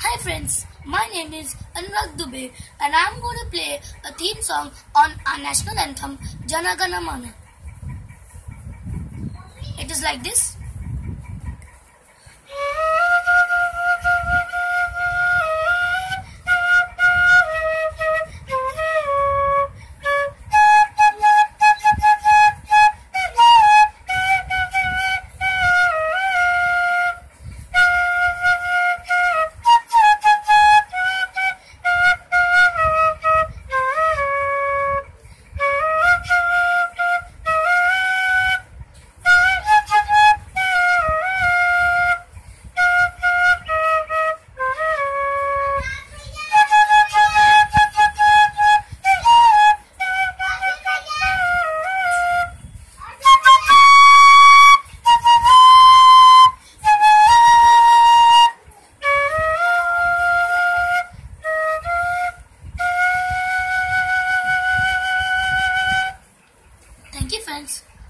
Hi friends, my name is Anurag Dubey and I'm going to play a theme song on our national anthem Jana Gana Mana. It is like this.